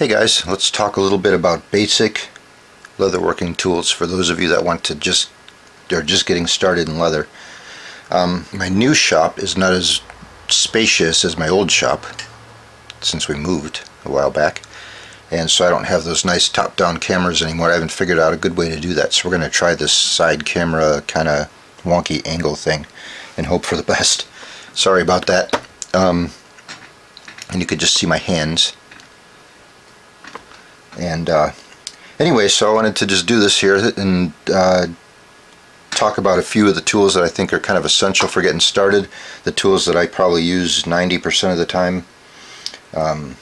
Hey guys, let's talk a little bit about basic leatherworking tools for those of you that want to just are just getting started in leather. Um, my new shop is not as spacious as my old shop since we moved a while back and so I don't have those nice top-down cameras anymore. I haven't figured out a good way to do that so we're going to try this side camera kind of wonky angle thing and hope for the best. Sorry about that. Um, and you could just see my hands and uh, anyway, so I wanted to just do this here and uh, talk about a few of the tools that I think are kind of essential for getting started. The tools that I probably use 90% of the time. Um,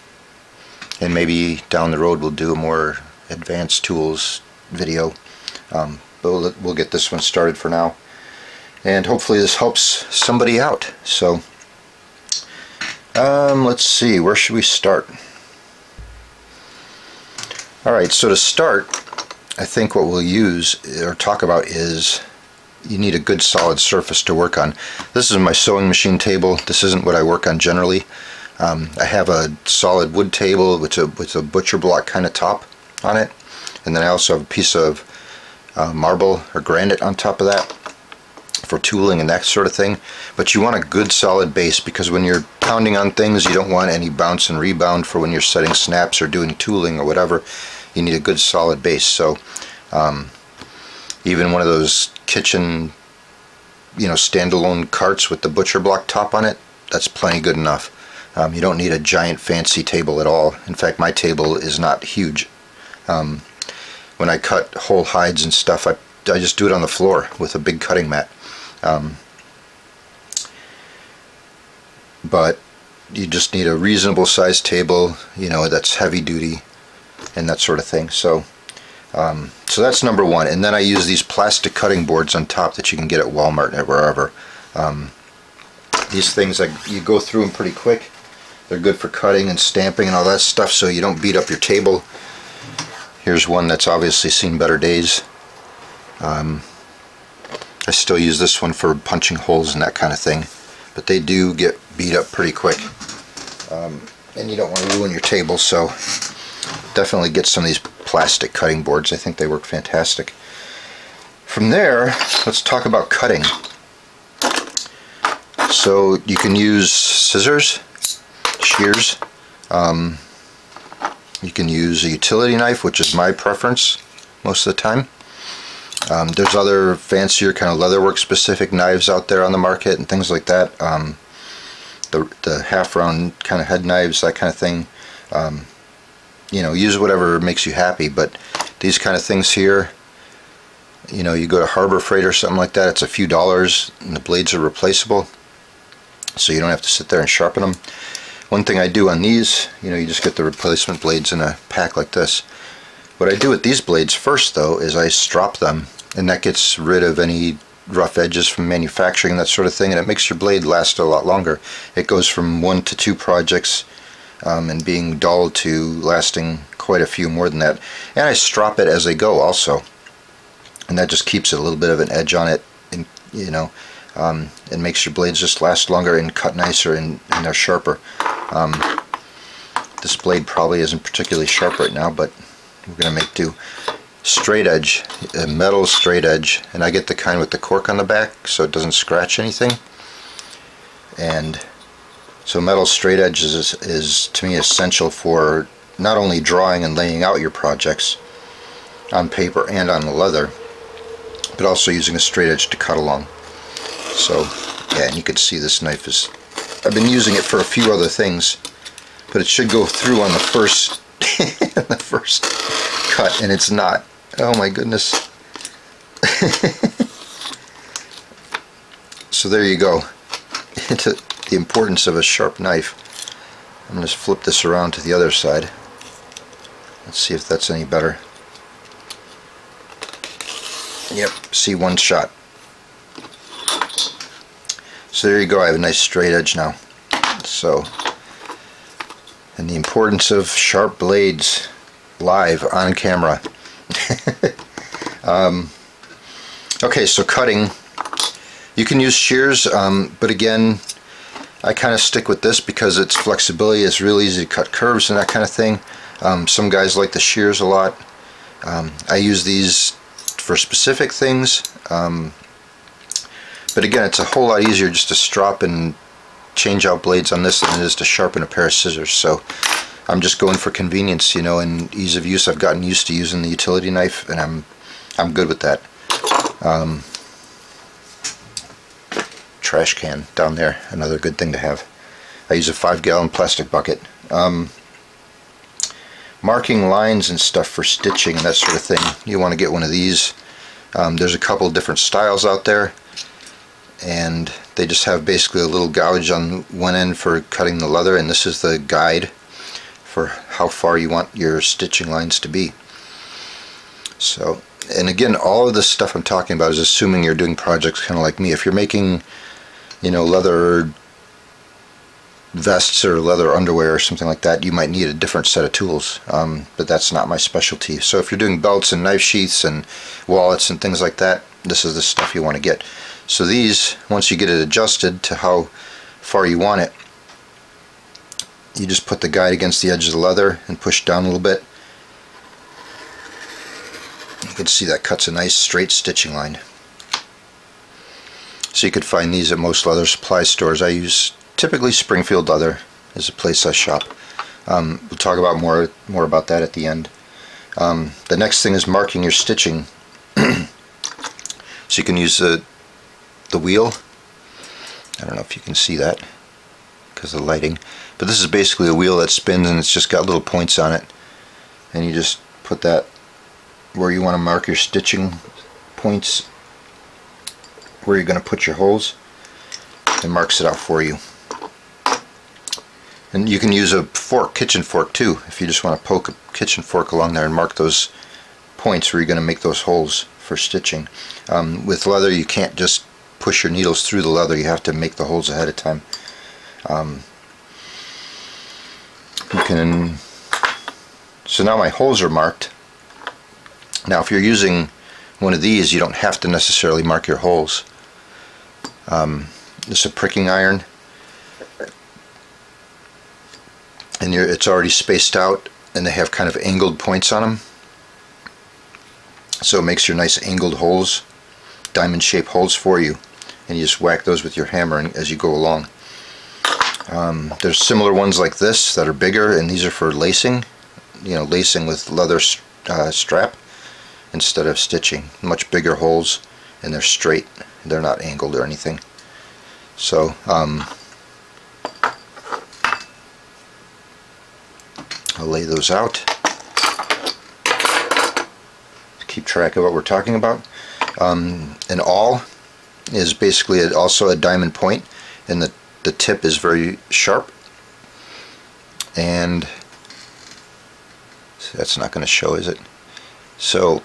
and maybe down the road we'll do a more advanced tools video. Um, but we'll, we'll get this one started for now. And hopefully this helps somebody out. So, um, let's see, where should we start? Alright, so to start, I think what we'll use or talk about is you need a good solid surface to work on. This is my sewing machine table. This isn't what I work on generally. Um, I have a solid wood table with a, with a butcher block kind of top on it. And then I also have a piece of uh, marble or granite on top of that for tooling and that sort of thing. But you want a good solid base because when you're pounding on things you don't want any bounce and rebound for when you're setting snaps or doing tooling or whatever you need a good solid base. So um, even one of those kitchen, you know, standalone carts with the butcher block top on it, that's plenty good enough. Um, you don't need a giant fancy table at all. In fact, my table is not huge. Um, when I cut whole hides and stuff, I, I just do it on the floor with a big cutting mat. Um, but you just need a reasonable sized table, you know, that's heavy duty and that sort of thing. So, um, so that's number one. And then I use these plastic cutting boards on top that you can get at Walmart or wherever. Um, these things, like, you go through them pretty quick. They're good for cutting and stamping and all that stuff so you don't beat up your table. Here's one that's obviously seen better days. Um, I still use this one for punching holes and that kind of thing. But they do get beat up pretty quick. Um, and you don't want to ruin your table, so definitely get some of these plastic cutting boards. I think they work fantastic. From there, let's talk about cutting. So you can use scissors, shears, um, you can use a utility knife, which is my preference most of the time. Um, there's other fancier kind of leatherwork specific knives out there on the market and things like that. Um, the, the half round kind of head knives, that kind of thing. Um, you know, use whatever makes you happy, but these kind of things here, you know, you go to Harbor Freight or something like that, it's a few dollars and the blades are replaceable, so you don't have to sit there and sharpen them. One thing I do on these, you know, you just get the replacement blades in a pack like this. What I do with these blades first, though, is I strop them, and that gets rid of any rough edges from manufacturing, that sort of thing, and it makes your blade last a lot longer. It goes from one to two projects um, and being dull to lasting quite a few more than that. And I strop it as I go also. And that just keeps a little bit of an edge on it, and you know, um, it makes your blades just last longer and cut nicer and, and they're sharper. Um, this blade probably isn't particularly sharp right now, but we're to make do. Straight edge, a metal straight edge, and I get the kind with the cork on the back so it doesn't scratch anything. And so metal straight edge is, is to me essential for not only drawing and laying out your projects on paper and on the leather, but also using a straight edge to cut along. So yeah, and you can see this knife is, I've been using it for a few other things, but it should go through on the first, the first cut, and it's not. Oh my goodness. so there you go. Into the importance of a sharp knife. I'm going to flip this around to the other side. Let's see if that's any better. Yep, see one shot. So there you go, I have a nice straight edge now. So, and the importance of sharp blades live on camera. um, okay, so cutting. You can use shears, um, but again, I kind of stick with this because its flexibility is really easy to cut curves and that kind of thing. Um, some guys like the shears a lot. Um, I use these for specific things. Um, but again, it's a whole lot easier just to strop and change out blades on this than it is to sharpen a pair of scissors. So I'm just going for convenience, you know, and ease of use. I've gotten used to using the utility knife, and I'm I'm good with that. Um, trash can down there, another good thing to have. I use a five gallon plastic bucket. Um, marking lines and stuff for stitching and that sort of thing. You want to get one of these. Um, there's a couple different styles out there and they just have basically a little gouge on one end for cutting the leather and this is the guide for how far you want your stitching lines to be. So and again all of this stuff I'm talking about is assuming you're doing projects kind of like me. If you're making you know leather vests or leather underwear or something like that, you might need a different set of tools. Um, but that's not my specialty. So if you're doing belts and knife sheaths and wallets and things like that, this is the stuff you want to get. So these, once you get it adjusted to how far you want it, you just put the guide against the edge of the leather and push down a little bit. You can see that cuts a nice straight stitching line. So you could find these at most leather supply stores. I use typically Springfield Leather is a place I shop. Um, we'll talk about more more about that at the end. Um, the next thing is marking your stitching. so you can use the the wheel. I don't know if you can see that because of the lighting. But this is basically a wheel that spins and it's just got little points on it. And you just put that where you want to mark your stitching points, where you're going to put your holes. It marks it out for you. And you can use a fork, kitchen fork too, if you just want to poke a kitchen fork along there and mark those points where you're going to make those holes for stitching. Um, with leather you can't just push your needles through the leather, you have to make the holes ahead of time. Um, you can, so now my holes are marked. Now if you're using one of these you don't have to necessarily mark your holes. Um, is a pricking iron and it's already spaced out and they have kind of angled points on them so it makes your nice angled holes diamond shaped holes for you and you just whack those with your hammer as you go along um, there's similar ones like this that are bigger and these are for lacing you know lacing with leather uh, strap instead of stitching much bigger holes and they're straight they're not angled or anything so um, I'll lay those out. to Keep track of what we're talking about. Um, an awl is basically also a diamond point and the, the tip is very sharp. And that's not going to show is it? So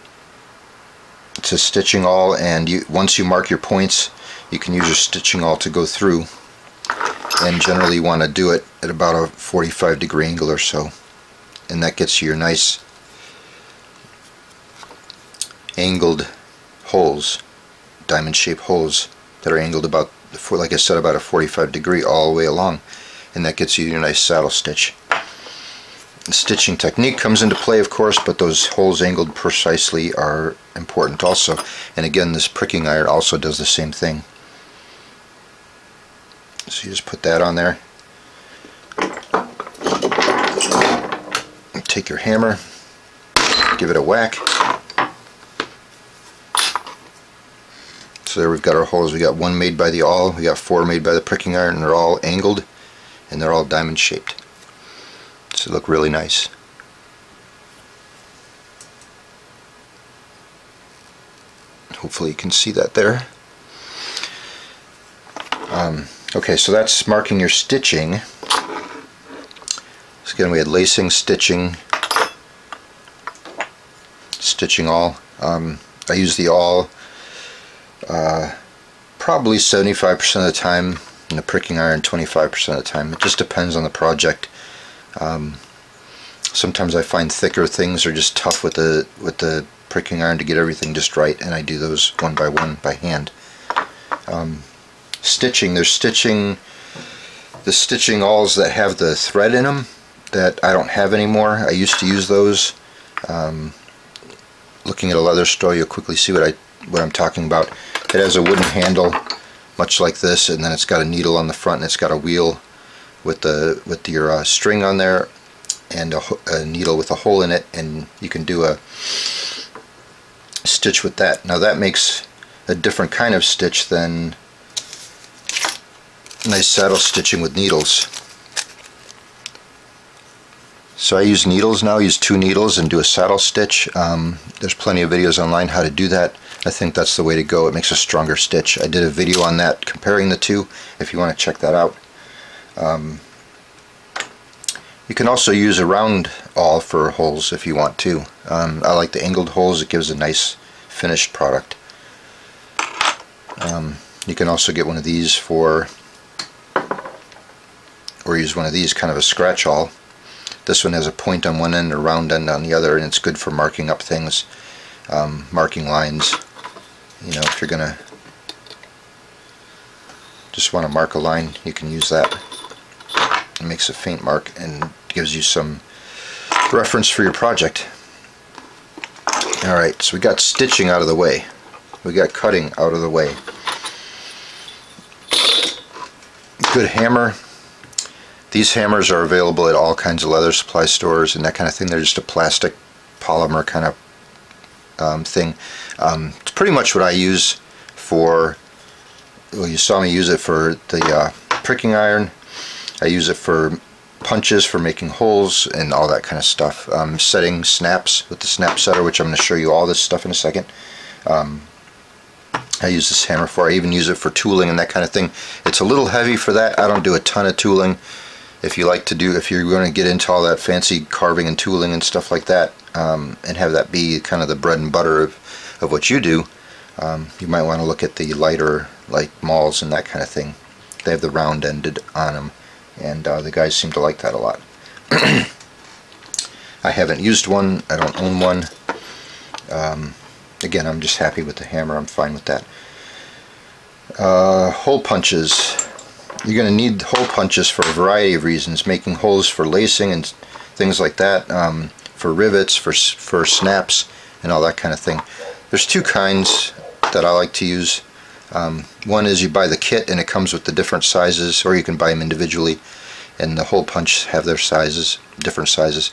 it's a stitching awl and you once you mark your points you can use your stitching awl to go through. And generally you want to do it at about a 45 degree angle or so. And that gets you your nice angled holes diamond shaped holes that are angled about for like I said about a 45 degree all the way along and that gets you your nice saddle stitch. The stitching technique comes into play of course but those holes angled precisely are important also. And again this pricking iron also does the same thing. So you just put that on there. Take your hammer, give it a whack. So there we've got our holes. We got one made by the awl, we got four made by the pricking iron, and they're all angled and they're all diamond shaped. So they look really nice. Hopefully you can see that there. Um, okay, so that's marking your stitching. So again, we had lacing, stitching, stitching awl. Um, I use the awl uh, probably 75% of the time and the pricking iron 25% of the time. It just depends on the project. Um, sometimes I find thicker things are just tough with the with the pricking iron to get everything just right and I do those one by one by hand. Um, stitching, there's stitching the stitching awls that have the thread in them that I don't have anymore. I used to use those. Um, looking at a leather store, you'll quickly see what I what I'm talking about. It has a wooden handle, much like this, and then it's got a needle on the front, and it's got a wheel with the with your uh, string on there, and a, a needle with a hole in it, and you can do a stitch with that. Now that makes a different kind of stitch than nice saddle stitching with needles. So I use needles now, I use two needles and do a saddle stitch. Um, there's plenty of videos online how to do that. I think that's the way to go. It makes a stronger stitch. I did a video on that comparing the two if you want to check that out. Um, you can also use a round awl for holes if you want to. Um, I like the angled holes, it gives a nice finished product. Um, you can also get one of these for, or use one of these, kind of a scratch awl. This one has a point on one end a round end on the other and it's good for marking up things, um, marking lines. You know, if you're to just want to mark a line, you can use that. It makes a faint mark and gives you some reference for your project. Alright, so we got stitching out of the way. We got cutting out of the way. Good hammer. These hammers are available at all kinds of leather supply stores and that kind of thing. They're just a plastic polymer kind of um, thing. Um, it's pretty much what I use for, well you saw me use it for the uh, pricking iron. I use it for punches for making holes and all that kind of stuff. Um, setting snaps with the snap setter, which I'm going to show you all this stuff in a second. Um, I use this hammer for. I even use it for tooling and that kind of thing. It's a little heavy for that. I don't do a ton of tooling if you like to do, if you're going to get into all that fancy carving and tooling and stuff like that, um, and have that be kind of the bread and butter of, of what you do, um, you might want to look at the lighter, like mauls and that kind of thing. They have the round ended on them, and uh, the guys seem to like that a lot. I haven't used one, I don't own one. Um, again, I'm just happy with the hammer, I'm fine with that. Uh, hole punches you're going to need hole punches for a variety of reasons, making holes for lacing and things like that, um, for rivets, for, for snaps, and all that kind of thing. There's two kinds that I like to use. Um, one is you buy the kit and it comes with the different sizes, or you can buy them individually, and the hole punch have their sizes, different sizes.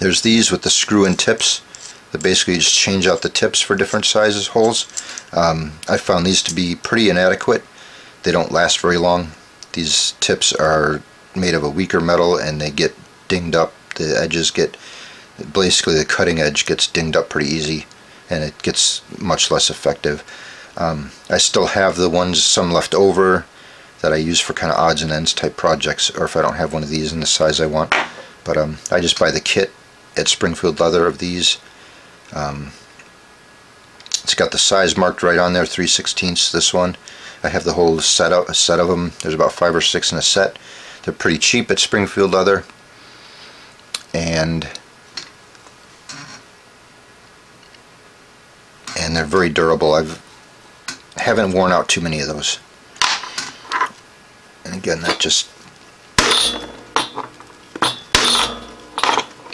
There's these with the screw-in tips that basically just change out the tips for different sizes holes. Um, I found these to be pretty inadequate they don't last very long. These tips are made of a weaker metal and they get dinged up. The edges get, basically the cutting edge gets dinged up pretty easy and it gets much less effective. Um, I still have the ones, some left over that I use for kind of odds and ends type projects or if I don't have one of these in the size I want. But um, I just buy the kit at Springfield Leather of these. Um, it's got the size marked right on there, 3 16ths this one. I have the whole set of, a set of them. There's about five or six in a set. They're pretty cheap at Springfield Leather. And and they're very durable. I've haven't worn out too many of those. And again, that just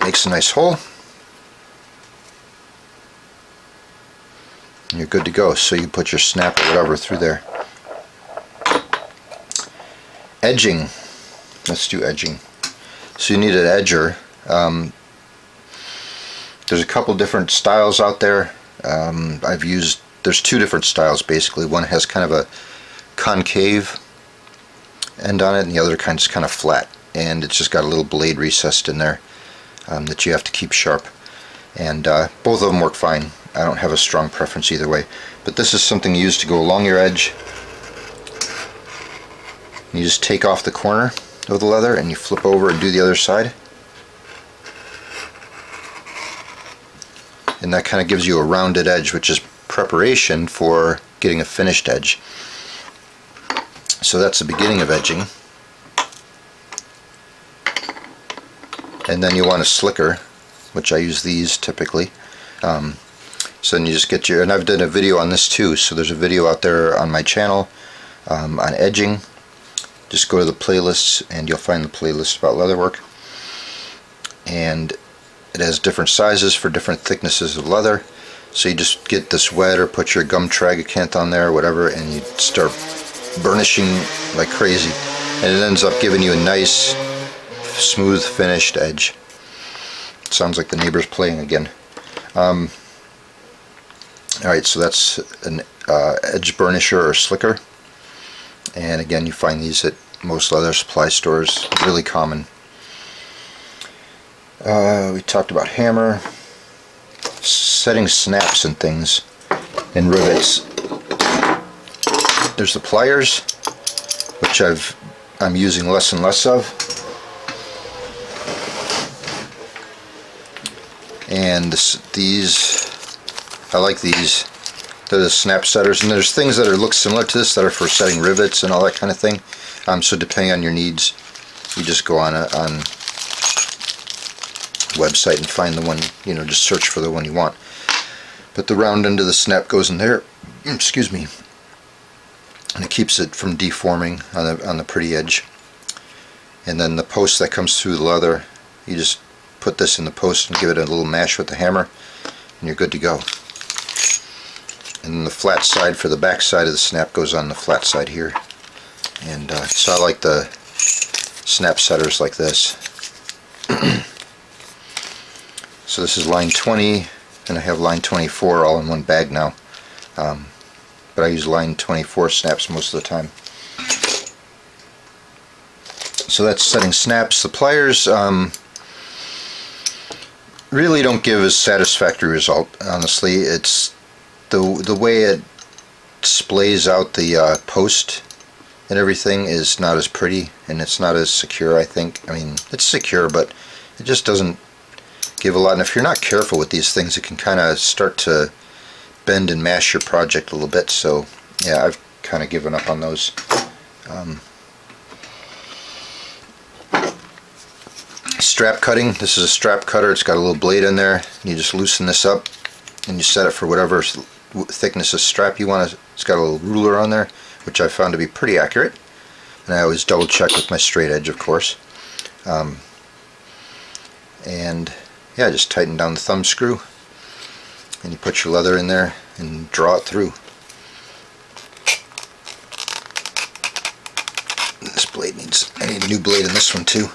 makes a nice hole. You're good to go. So you put your snap or whatever through there edging. Let's do edging. So you need an edger. Um, there's a couple different styles out there. Um, I've used, there's two different styles basically. One has kind of a concave end on it and the other kind is kind of flat. And it's just got a little blade recessed in there um, that you have to keep sharp. And uh, both of them work fine. I don't have a strong preference either way. But this is something you use to go along your edge you just take off the corner of the leather and you flip over and do the other side. And that kind of gives you a rounded edge, which is preparation for getting a finished edge. So that's the beginning of edging. And then you want a slicker, which I use these typically. Um, so then you just get your, and I've done a video on this too, so there's a video out there on my channel um, on edging just go to the playlists and you'll find the playlist about leatherwork. And it has different sizes for different thicknesses of leather. So you just get this wet or put your gum tragacanth on there or whatever and you start burnishing like crazy. And it ends up giving you a nice smooth finished edge. Sounds like the neighbor's playing again. Um, alright so that's an uh, edge burnisher or slicker. And again you find these at most leather supply stores really common. Uh, we talked about hammer setting snaps and things and rivets. There's the pliers which I've I'm using less and less of. And this, these I like these. They're the snap setters and there's things that are look similar to this that are for setting rivets and all that kind of thing um, so depending on your needs you just go on a on website and find the one you know just search for the one you want. But the round end of the snap goes in there excuse me and it keeps it from deforming on the, on the pretty edge. And then the post that comes through the leather you just put this in the post and give it a little mash with the hammer and you're good to go. And the flat side for the back side of the snap goes on the flat side here and uh, so I like the snap setters like this. So this is line 20 and I have line 24 all in one bag now. Um, but I use line 24 snaps most of the time. So that's setting snaps. The pliers um, really don't give a satisfactory result honestly. It's the the way it splays out the uh, post and everything is not as pretty and it's not as secure I think. I mean it's secure but it just doesn't give a lot. And if you're not careful with these things it can kind of start to bend and mash your project a little bit. So yeah I've kind of given up on those. Um, strap cutting. This is a strap cutter. It's got a little blade in there. You just loosen this up and you set it for whatever thickness of strap you want it's got a little ruler on there which I found to be pretty accurate. And I always double check with my straight edge of course. Um, and yeah just tighten down the thumb screw and you put your leather in there and draw it through. This blade needs I need a new blade in this one too.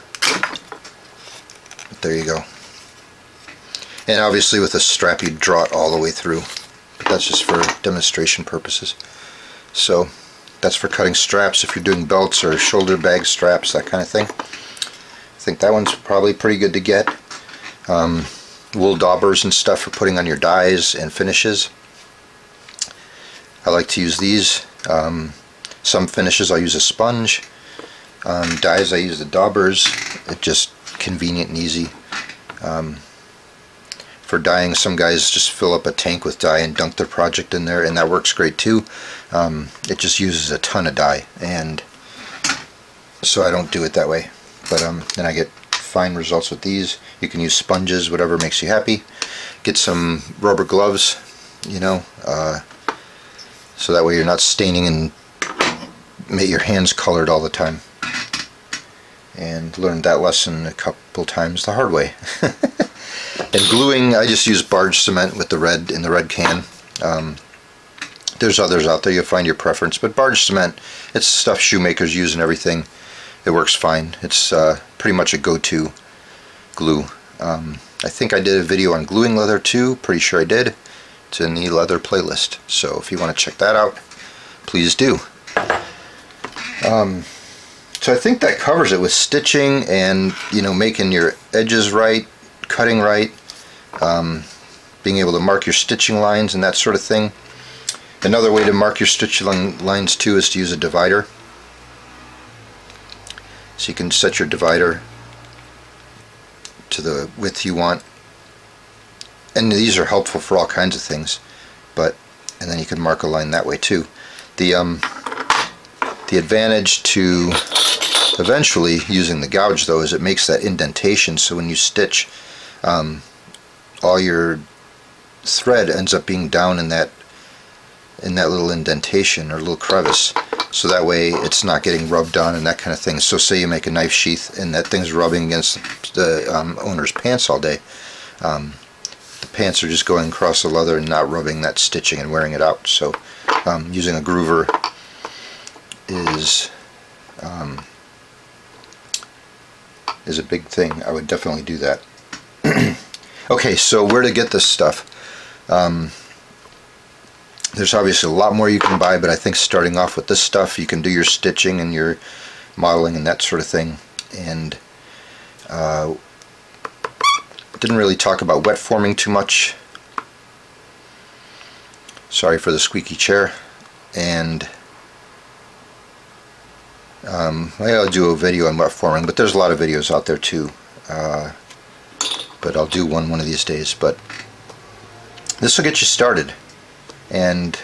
But there you go. And obviously with a strap you draw it all the way through but that's just for demonstration purposes. So that's for cutting straps if you're doing belts or shoulder bag straps that kind of thing. I think that one's probably pretty good to get. Um, wool daubers and stuff for putting on your dyes and finishes. I like to use these. Um, some finishes I'll use a sponge. Um, dyes I use the daubers. It's just convenient and easy. Um, for dyeing some guys just fill up a tank with dye and dunk their project in there and that works great too. Um, it just uses a ton of dye and so I don't do it that way. But um, then I get fine results with these. You can use sponges whatever makes you happy. Get some rubber gloves you know uh, so that way you're not staining and make your hands colored all the time. And learned that lesson a couple times the hard way And gluing, I just use barge cement with the red in the red can. Um, there's others out there, you'll find your preference, but barge cement, it's stuff shoemakers use and everything. It works fine. It's uh, pretty much a go-to glue. Um, I think I did a video on gluing leather too, pretty sure I did. It's in the leather playlist, so if you want to check that out, please do. Um, so I think that covers it with stitching and you know making your edges right, cutting right, um, being able to mark your stitching lines and that sort of thing. Another way to mark your stitching lines too is to use a divider. So you can set your divider to the width you want. And these are helpful for all kinds of things. But and then you can mark a line that way too. The um, the advantage to eventually using the gouge though is it makes that indentation so when you stitch um, all your thread ends up being down in that in that little indentation or little crevice so that way it's not getting rubbed on and that kind of thing. So say you make a knife sheath and that thing's rubbing against the um, owner's pants all day. Um, the pants are just going across the leather and not rubbing that stitching and wearing it out. So um, using a groover is um, is a big thing. I would definitely do that. Okay, so where to get this stuff? Um, there's obviously a lot more you can buy, but I think starting off with this stuff, you can do your stitching and your modeling and that sort of thing. And uh, didn't really talk about wet forming too much. Sorry for the squeaky chair. And um, I'll do a video on wet forming, but there's a lot of videos out there too. Uh, but I'll do one one of these days. But this will get you started and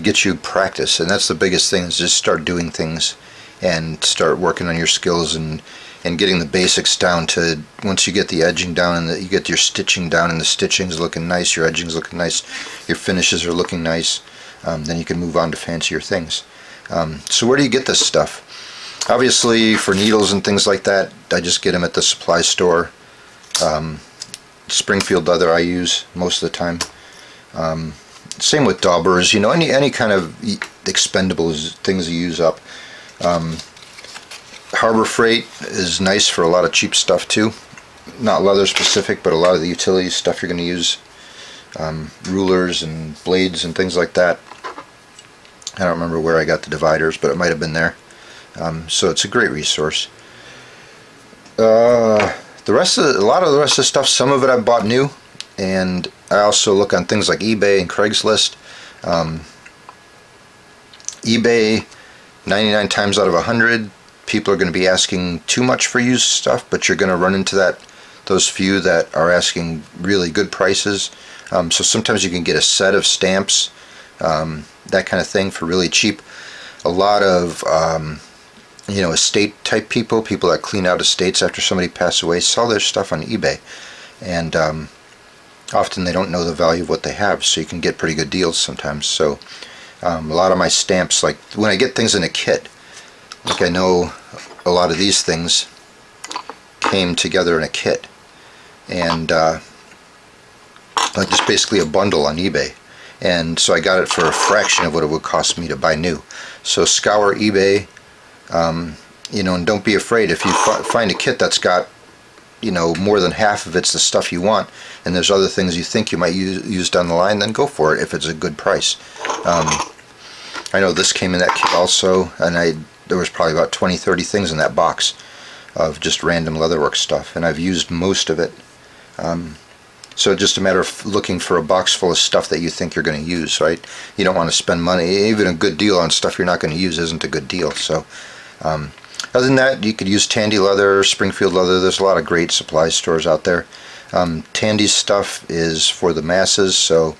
get you practice. And that's the biggest thing is just start doing things and start working on your skills and and getting the basics down to once you get the edging down and the, you get your stitching down and the stitching's looking nice your edging's looking nice your finishes are looking nice um, then you can move on to fancier things. Um, so where do you get this stuff? Obviously for needles and things like that I just get them at the supply store um, Springfield leather I use most of the time um, same with daubers, you know, any any kind of expendables things you use up. Um, Harbor Freight is nice for a lot of cheap stuff too. Not leather specific, but a lot of the utility stuff you're going to use. Um, rulers and blades and things like that. I don't remember where I got the dividers, but it might have been there. Um, so it's a great resource. Uh, the rest of the, a lot of the rest of the stuff, some of it I bought new, and I also look on things like eBay and Craigslist. Um, eBay, 99 times out of 100, people are going to be asking too much for used stuff, but you're going to run into that those few that are asking really good prices. Um, so sometimes you can get a set of stamps, um, that kind of thing, for really cheap. A lot of um, you know estate type people, people that clean out estates after somebody passed away, sell their stuff on eBay, and um, often they don't know the value of what they have so you can get pretty good deals sometimes. So um, a lot of my stamps like when I get things in a kit like I know a lot of these things came together in a kit. And uh, like just basically a bundle on eBay. And so I got it for a fraction of what it would cost me to buy new. So scour eBay um, you know and don't be afraid. If you find a kit that's got you know more than half of it's the stuff you want and there's other things you think you might use, use down the line then go for it if it's a good price. Um, I know this came in that kit also and I there was probably about 20 30 things in that box of just random leatherwork stuff and I've used most of it. Um, so just a matter of looking for a box full of stuff that you think you're going to use right? You don't want to spend money even a good deal on stuff you're not going to use isn't a good deal so um, other than that, you could use Tandy Leather, Springfield Leather. There's a lot of great supply stores out there. Um, Tandy's stuff is for the masses, so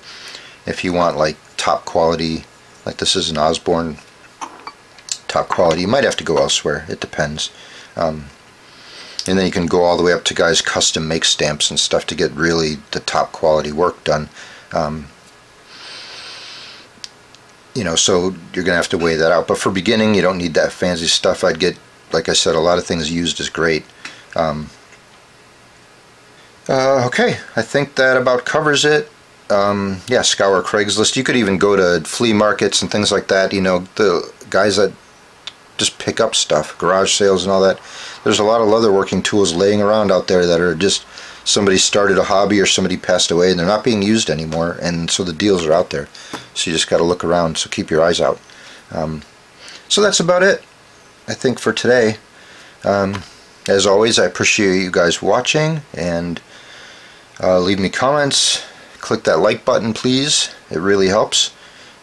if you want like top quality, like this is an Osborne top quality, you might have to go elsewhere. It depends. Um, and then you can go all the way up to guys custom make stamps and stuff to get really the top quality work done. Um, you know, so you're going to have to weigh that out. But for beginning, you don't need that fancy stuff. I'd get like I said, a lot of things used is great. Um, uh, okay, I think that about covers it. Um, yeah, scour Craigslist. You could even go to flea markets and things like that. You know, the guys that just pick up stuff, garage sales and all that. There's a lot of leatherworking tools laying around out there that are just somebody started a hobby or somebody passed away and they're not being used anymore and so the deals are out there. So you just got to look around, so keep your eyes out. Um, so that's about it. I think for today. Um, as always, I appreciate you guys watching and uh, leave me comments. Click that like button, please. It really helps.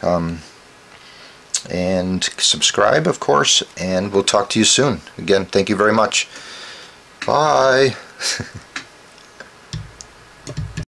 Um, and subscribe, of course, and we'll talk to you soon. Again, thank you very much. Bye.